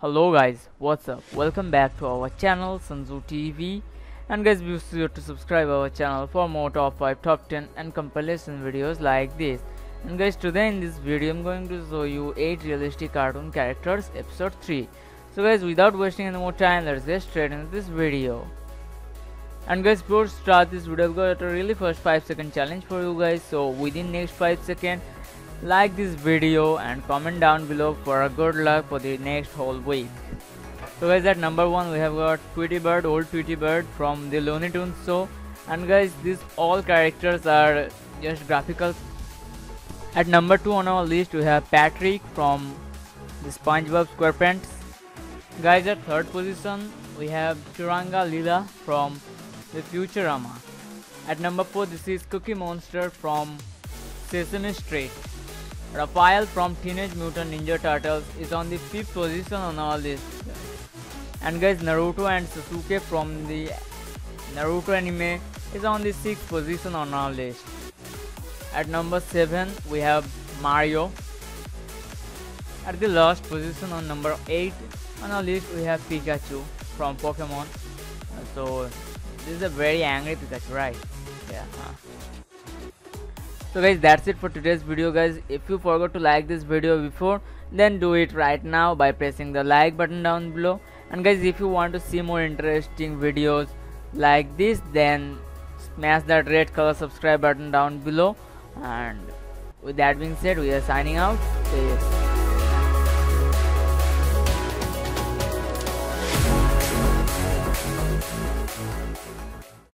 Hello guys, what's up? Welcome back to our channel Sunzu TV and guys be sure to subscribe our channel for more top 5, top 10 and compilation videos like this. And guys today in this video I'm going to show you 8 realistic cartoon characters episode 3. So guys without wasting any more time let's get straight into this video. And guys before start this video I've got a really first 5 second challenge for you guys so within next 5 second like this video and comment down below for a good luck for the next whole week. So guys at number one we have got tweety bird old tweety bird from the looney tunes show. And guys these all characters are just graphical. At number two on our list we have patrick from the spongebob squarepants. Guys at third position we have Turanga Leela from the Futurama. At number four this is cookie monster from sesame street Raphael from Teenage Mutant Ninja Turtles is on the 5th position on our list. And guys, Naruto and Sasuke from the Naruto anime is on the 6th position on our list. At number 7, we have Mario. At the last position on number 8 on our list, we have Pikachu from Pokemon. So, this is a very angry Pikachu, right? So guys that's it for today's video guys. If you forgot to like this video before then do it right now by pressing the like button down below. And guys if you want to see more interesting videos like this then smash that red color subscribe button down below. And with that being said we are signing out